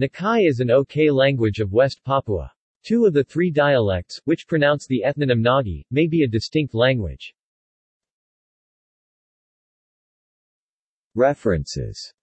Nakai is an OK language of West Papua. Two of the three dialects, which pronounce the ethnonym Nagi, may be a distinct language. References